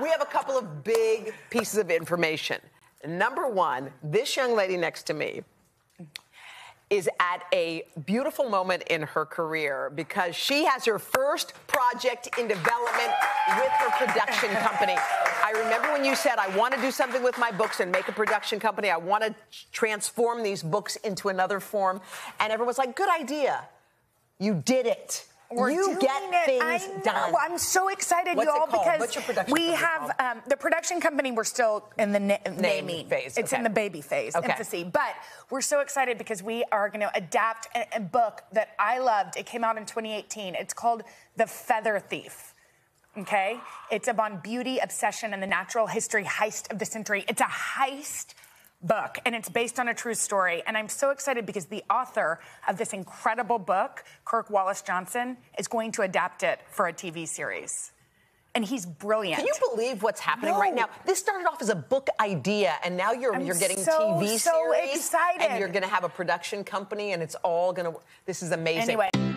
We have a couple of big pieces of information. Number one, this young lady next to me is at a beautiful moment in her career because she has her first project in development with her production company. I remember when you said, I want to do something with my books and make a production company. I want to transform these books into another form. And everyone was like, good idea. You did it. We're you get it. things I done. Know. I'm so excited, What's y'all, because What's your production we have um, the production company. We're still in the na- naming phase, It's okay. in the baby phase, Okay. infancy. But we're so excited because we are going to adapt a, a book that I loved. It came out in 2018. It's called The Feather Thief. Okay, it's about beauty, obsession, and the natural history heist of the century. It's a heist book and it's based on a true story. And I'm so excited because the author of this incredible book, Kirk Wallace Johnson, is going to adapt it for a TV series. And he's brilliant. Can you believe what's happening No. right now? This started off as a book idea, and now you're I'm you're getting so, TV so series, excited. and you're going to have a production company, and it's all going to. This is amazing. Anyway.